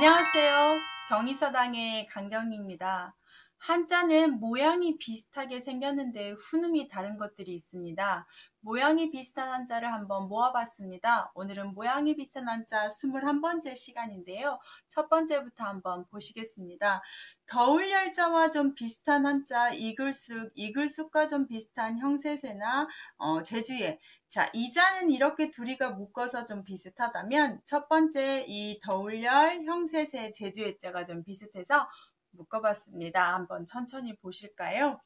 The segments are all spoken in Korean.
안녕하세요. 경의사당의 강경입니다. 한자는 모양이 비슷하게 생겼는데 훈음이 다른 것들이 있습니다. 모양이 비슷한 한자를 한번 모아봤습니다. 오늘은 모양이 비슷한 한자 21번째 시간인데요. 첫 번째부터 한번 보시겠습니다. 더울 열자와 좀 비슷한 한자 이글쑥, 이글쑥과 좀 비슷한 형세세나 어, 제주에 자, 이자는 이렇게 둘이가 묶어서 좀 비슷하다면 첫 번째 이 더울열, 형세세, 제주의자가 좀 비슷해서 묶어봤습니다. 한번 천천히 보실까요?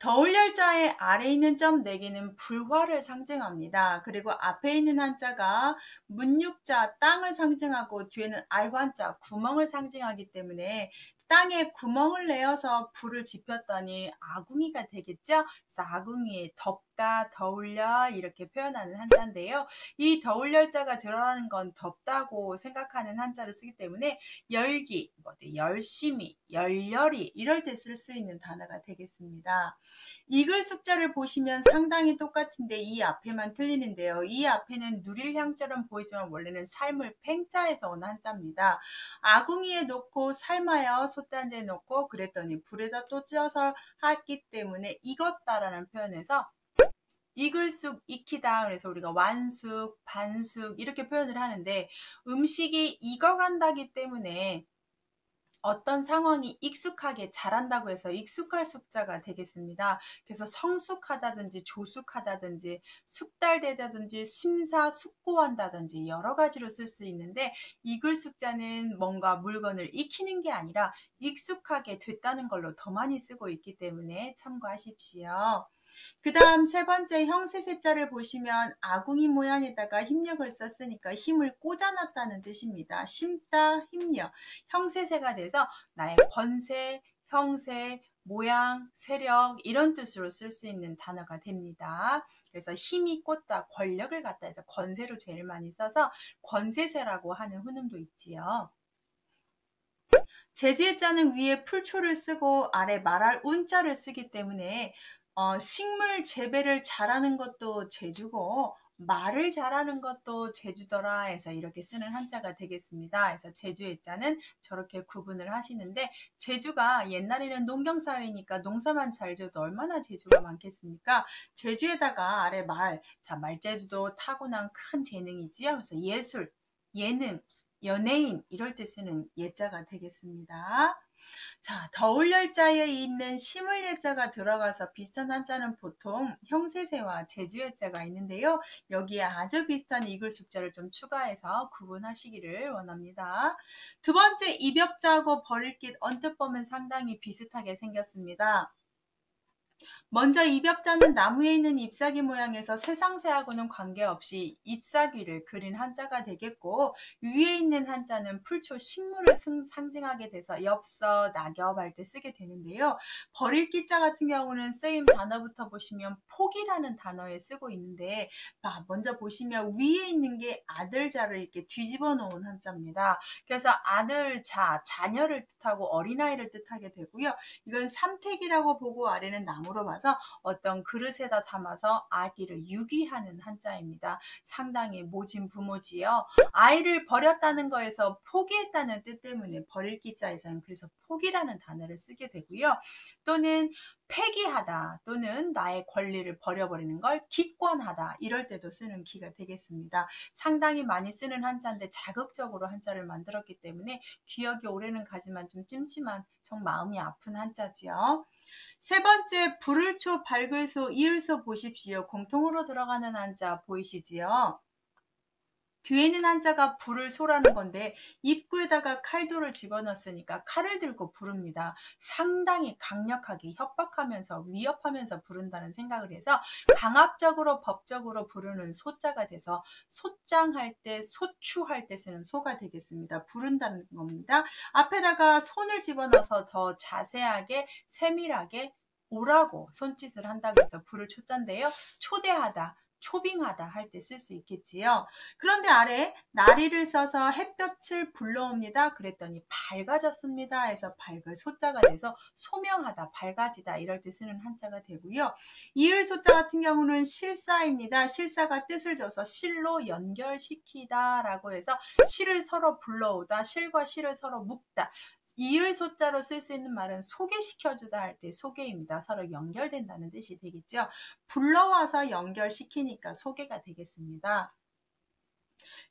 더울열자의 아래 있는 점 4개는 불화를 상징합니다. 그리고 앞에 있는 한자가 문육자 땅을 상징하고 뒤에는 알환자 구멍을 상징하기 때문에 땅에 구멍을 내어서 불을 지폈더니 아궁이가 되겠죠? 아궁이에 덥다, 더울려 이렇게 표현하는 한자인데요. 이 더울열자가 들어가는 건 덥다고 생각하는 한자를 쓰기 때문에 열기, 뭐 열심히, 열렬히 이럴 때 쓸 수 있는 단어가 되겠습니다. 이글 숫자를 보시면 상당히 똑같은데 이 앞에만 틀리는데요. 이 앞에는 누릴 향처럼 보이지만 원래는 삶을 팽자에서 온 한자입니다. 아궁이에 놓고 삶아요. 솥단지에 놓고 그랬더니 불에다 또 찌어서 하기 때문에 익었다라는 표현에서 익을숙, 익히다. 그래서 우리가 완숙, 반숙 이렇게 표현을 하는데 음식이 익어간다기 때문에 어떤 상황이 익숙하게 잘한다고 해서 익숙할 숙자가 되겠습니다. 그래서 성숙하다든지 조숙하다든지 숙달되다든지 심사숙고한다든지 여러 가지로 쓸 수 있는데 익을 숙자는 뭔가 물건을 익히는 게 아니라 익숙하게 됐다는 걸로 더 많이 쓰고 있기 때문에 참고하십시오. 그 다음 세 번째 형세세자를 보시면 아궁이 모양에다가 힘력을 썼으니까 힘을 꽂아놨다는 뜻입니다. 심다, 힘력. 형세세가 돼서 나의 권세, 형세, 모양, 세력 이런 뜻으로 쓸 수 있는 단어가 됩니다. 그래서 힘이 꽂다, 권력을 갖다 해서 권세로 제일 많이 써서 권세세라고 하는 훈음도 있지요. 제지의 자는 위에 풀초를 쓰고 아래 말할 운자를 쓰기 때문에 어, 식물 재배를 잘하는 것도 제주고 말을 잘하는 것도 제주더라 해서 이렇게 쓰는 한자가 되겠습니다. 그래서 제주의 자는 저렇게 구분을 하시는데 제주가 옛날에는 농경사회니까 농사만 잘 져도 얼마나 제주가 많겠습니까? 제주에다가 아래 말, 자 말제주도 타고난 큰 재능이지요. 그래서 예술, 예능, 연예인 이럴 때 쓰는 예자가 되겠습니다. 자, 더울 열자에 있는 심을 예자가 들어가서 비슷한 한자는 보통 형세세와 제주예자가 있는데요. 여기에 아주 비슷한 이글 숙자를 좀 추가해서 구분하시기를 원합니다. 두 번째, 입엽자하고 버릴 깃 언뜻 보면 상당히 비슷하게 생겼습니다. 먼저 입엽자는 나무에 있는 잎사귀 모양에서 세상새하고는 관계없이 잎사귀를 그린 한자가 되겠고 위에 있는 한자는 풀초 식물을 상징하게 돼서 엽서, 낙엽 할 때 쓰게 되는데요. 버릴 기자 같은 경우는 쓰임 단어부터 보시면 폭이라는 단어에 쓰고 있는데 먼저 보시면 위에 있는 게 아들자를 이렇게 뒤집어 놓은 한자입니다. 그래서 아들, 자, 자녀를 뜻하고 어린아이를 뜻하게 되고요. 이건 삼택이라고 보고 아래는 나무로 봐서 담아서 어떤 그릇에다 담아서 아기를 유기하는 한자입니다. 상당히 모진 부모지요. 아이를 버렸다는 거에서 포기했다는 뜻 때문에 버릴 기자에서는 그래서 포기라는 단어를 쓰게 되고요. 또는 폐기하다 또는 나의 권리를 버려버리는 걸 기권하다 이럴 때도 쓰는 기가 되겠습니다. 상당히 많이 쓰는 한자인데 자극적으로 한자를 만들었기 때문에 기억이 오래는 가지만 좀 찜찜한 정 마음이 아픈 한자지요. 세 번째, 불을 초 밝을 소, 이을 소 보십시오. 공통으로 들어가는 한자 보이시지요? 뒤에는 한자가 불을 소라는 건데 입구에다가 칼도를 집어넣었으니까 칼을 들고 부릅니다. 상당히 강력하게 협박하면서 위협하면서 부른다는 생각을 해서 강압적으로 법적으로 부르는 소자가 돼서 소장할 때 소추할 때 쓰는 소가 되겠습니다. 부른다는 겁니다. 앞에다가 손을 집어넣어서 더 자세하게 세밀하게 오라고 손짓을 한다고 해서 불을 초자인데요. 초대하다, 초빙하다 할 때 쓸 수 있겠지요. 그런데 아래 나리를 써서 햇볕을 불러옵니다. 그랬더니 밝아졌습니다. 해서 밝을 소자가 돼서 소명하다, 밝아지다 이럴 때 쓰는 한자가 되고요. 이을 소자 같은 경우는 실사입니다. 실사가 뜻을 줘서 실로 연결시키다 라고 해서 실을 서로 불러오다, 실과 실을 서로 묶다. 이을 소자로 쓸 수 있는 말은 소개시켜주다 할 때 소개입니다. 서로 연결된다는 뜻이 되겠죠. 불러와서 연결시키니까 소개가 되겠습니다.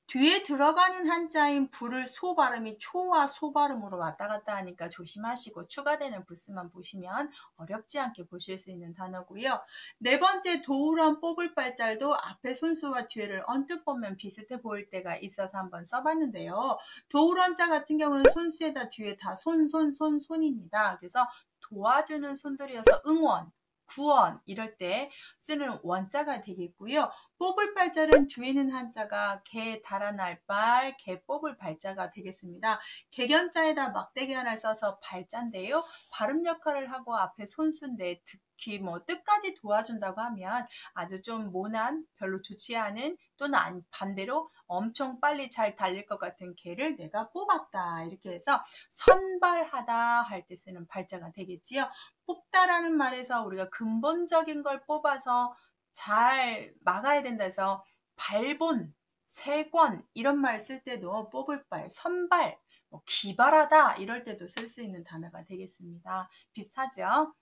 뒤에 들어가는 한자인 불을 소 발음이 초와 소 발음으로 왔다 갔다 하니까 조심하시고 추가되는 부스만 보시면 어렵지 않게 보실 수 있는 단어고요. 네 번째 도우런 뽑을 발자도 앞에 손수와 뒤를 언뜻 보면 비슷해 보일 때가 있어서 한번 써봤는데요. 도우런자 같은 경우는 손수에다 뒤에 다 손, 손, 손, 손입니다. 그래서 도와주는 손들이어서 응원, 구원 이럴 때 쓰는 원자가 되겠고요. 뽑을 발자는 뒤에 는 한자가 개 달아날 발, 개 뽑을 발자가 되겠습니다. 개견자에다 하나를 써서 발자인데요. 발음 역할을 하고 앞에 손수인데 특히 뭐 뜻까지 도와준다고 하면 아주 좀 모난, 별로 좋지 않은 또는 반대로 엄청 빨리 잘 달릴 것 같은 개를 내가 뽑았다. 이렇게 해서 선발하다 할 때 쓰는 발자가 되겠지요. 뽑다라는 말에서 우리가 근본적인 걸 뽑아서 잘 막아야 된다 해서 발본, 세권 이런 말 쓸 때도 뽑을 발, 선발, 뭐 기발하다 이럴 때도 쓸 수 있는 단어가 되겠습니다. 비슷하죠?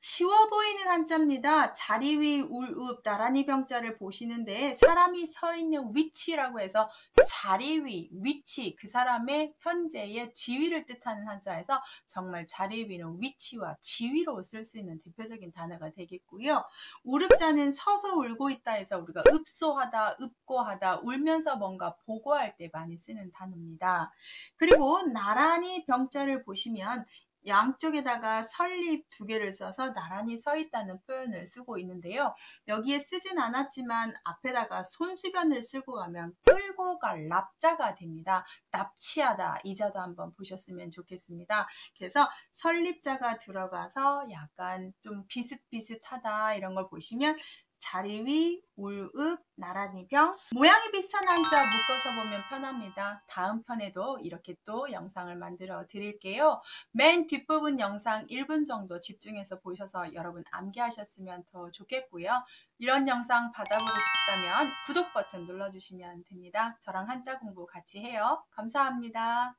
쉬워 보이는 한자입니다. 자리 위, 울, 읍, 나란히 병자를 보시는데 사람이 서 있는 위치라고 해서 자리 위, 위치, 그 사람의 현재의 지위를 뜻하는 한자에서 정말 자리 위는 위치와 지위로 쓸 수 있는 대표적인 단어가 되겠고요. 우릅자는 서서 울고 있다 해서 우리가 읍소하다, 읍고하다, 울면서 뭔가 보고할 때 많이 쓰는 단어입니다. 그리고 나란히 병자를 보시면 양쪽에다가 설립 두 개를 써서 나란히 서 있다는 표현을 쓰고 있는데요. 여기에 쓰진 않았지만 앞에다가 손수변을 쓰고 가면 끌고 갈 납자가 됩니다. 납치하다 이자도 한번 보셨으면 좋겠습니다. 그래서 설립자가 들어가서 약간 좀 비슷비슷하다 이런 걸 보시면 자리위, 울읍, 나란히 병 모양이 비슷한 한자 묶어서 보면 편합니다. 다음 편에도 이렇게 또 영상을 만들어 드릴게요. 맨 뒷부분 영상 1분 정도 집중해서 보셔서 여러분 암기하셨으면 더 좋겠고요. 이런 영상 받아보고 싶다면 구독 버튼 눌러주시면 됩니다. 저랑 한자 공부 같이 해요. 감사합니다.